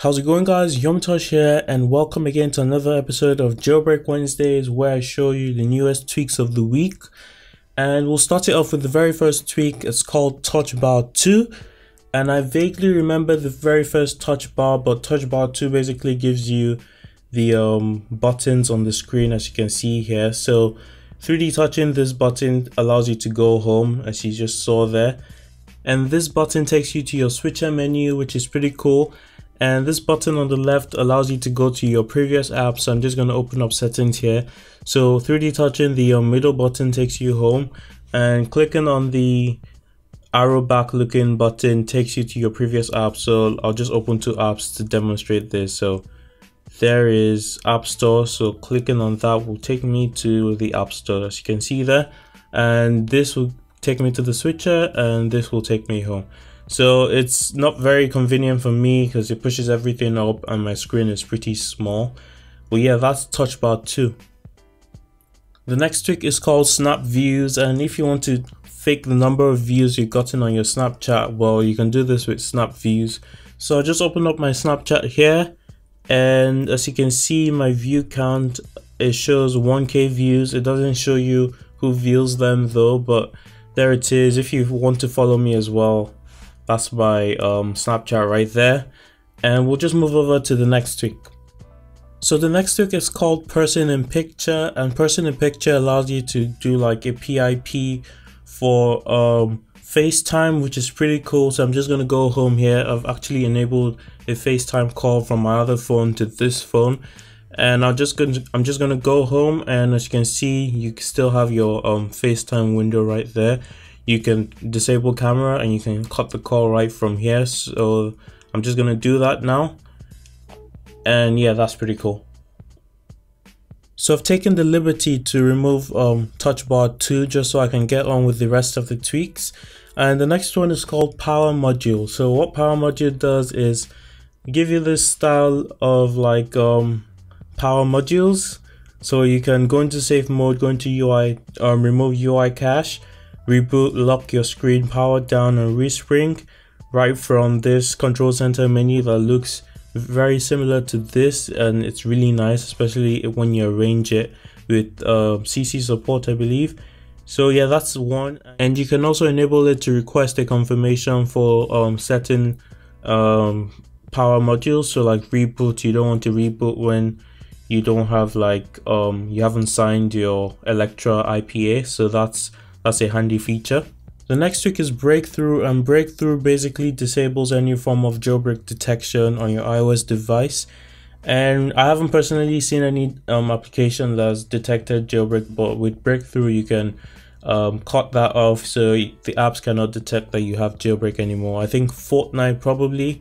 How's it going guys, YomiTosh here and welcome again to another episode of Jailbreak Wednesdays where I show you the newest tweaks of the week. And we'll start it off with the very first tweak, it's called Touch Bar 2. And I vaguely remember the very first Touch Bar, but Touch Bar 2 basically gives you the um, buttons on the screen as you can see here. So 3D touching this button allows you to go home as you just saw there. And this button takes you to your switcher menu which is pretty cool. And this button on the left allows you to go to your previous app So I'm just going to open up settings here. So 3D touching the uh, middle button takes you home and clicking on the arrow back looking button takes you to your previous app. So I'll just open two apps to demonstrate this. So there is app store so clicking on that will take me to the app store as you can see there and this will take me to the switcher and this will take me home so it's not very convenient for me because it pushes everything up and my screen is pretty small. But yeah that's touch bar 2 the next trick is called snap views and if you want to fake the number of views you've gotten on your snapchat well you can do this with snap views. So i just open up my snapchat here and as you can see my view count it shows 1k views. It doesn't show you who views them though but there it is if you want to follow me as well that's my um, snapchat right there and we'll just move over to the next tweak so the next tweak is called person in picture and person in picture allows you to do like a pip for um, FaceTime, which is pretty cool. So I'm just gonna go home here. I've actually enabled a FaceTime call from my other phone to this phone, and I'm just gonna I'm just gonna go home, and as you can see, you still have your um FaceTime window right there. You can disable camera and you can cut the call right from here. So I'm just gonna do that now, and yeah, that's pretty cool. So I've taken the liberty to remove um, touch bar 2 just so I can get on with the rest of the tweaks. And the next one is called power module. So what power module does is give you this style of like um, power modules. So you can go into safe mode, go into UI, um, remove UI cache, reboot, lock your screen, power down and respring. Right from this control center menu that looks very similar to this and it's really nice especially when you arrange it with uh, CC support I believe. So yeah that's one. And you can also enable it to request a confirmation for um, certain um, power modules. So like reboot you don't want to reboot when you don't have like um, you haven't signed your Electra IPA so that's that's a handy feature the next trick is breakthrough and breakthrough basically disables any form of jailbreak detection on your iOS device. And I haven't personally seen any um, application that's detected jailbreak, but with breakthrough you can um, cut that off so the apps cannot detect that you have jailbreak anymore. I think Fortnite probably,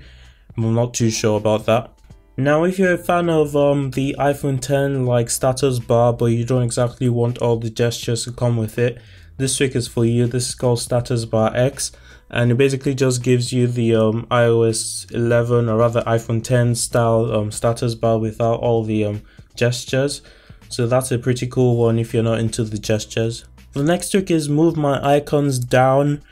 I'm not too sure about that. Now if you're a fan of um, the iPhone 10 like status bar but you don't exactly want all the gestures to come with it, this trick is for you. This is called Status Bar X and it basically just gives you the um, iOS 11 or rather iPhone 10 style um, status bar without all the um, gestures. So that's a pretty cool one if you're not into the gestures. The next trick is move my icons down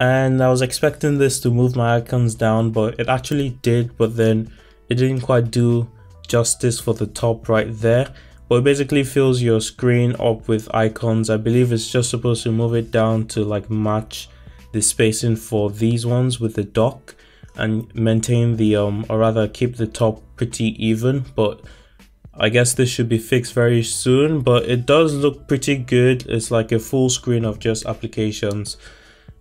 and I was expecting this to move my icons down but it actually did but then it didn't quite do justice for the top right there but it basically fills your screen up with icons. I believe it's just supposed to move it down to like match the spacing for these ones with the dock and maintain the um or rather keep the top pretty even. But I guess this should be fixed very soon. But it does look pretty good. It's like a full screen of just applications.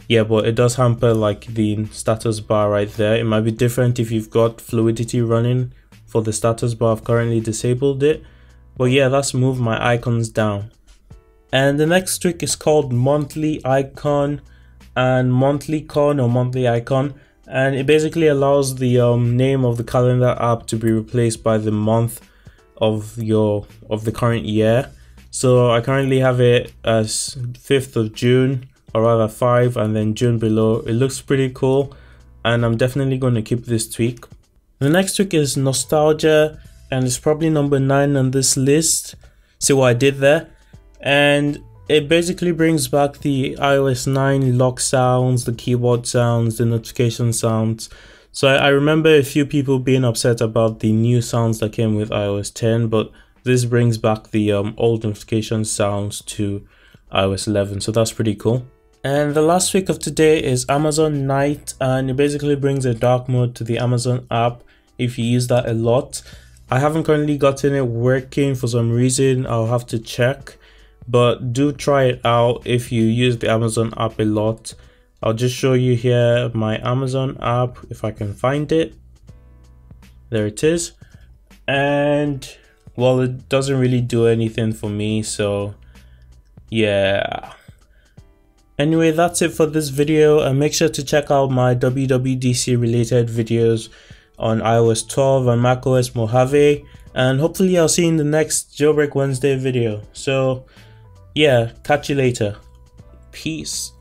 Yeah but it does hamper like the status bar right there. It might be different if you've got fluidity running for the status bar. I've currently disabled it but yeah, let's move my icons down. And the next trick is called monthly icon and monthly con or monthly icon. And it basically allows the um, name of the calendar app to be replaced by the month of your of the current year. So I currently have it as 5th of June or rather 5 and then June below. It looks pretty cool and I'm definitely going to keep this tweak. The next trick is nostalgia and it's probably number nine on this list. See what I did there? And it basically brings back the iOS 9 lock sounds, the keyboard sounds, the notification sounds. So I, remember a few people being upset about the new sounds that came with iOS 10, but this brings back the um, old notification sounds to iOS 11, so that's pretty cool. And the last week of today is AmazonNite, and it basically brings a dark mode to the Amazon app if you use that a lot. I haven't currently gotten it working for some reason, I'll have to check but do try it out if you use the Amazon app a lot. I'll just show you here my Amazon app if I can find it. There it is. And well, it doesn't really do anything for me, so yeah. Anyway, that's it for this video and make sure to check out my WWDC related videos on iOS 12 and macOS Mojave and hopefully I'll see you in the next Jailbreak Wednesday video. So yeah, catch you later. Peace.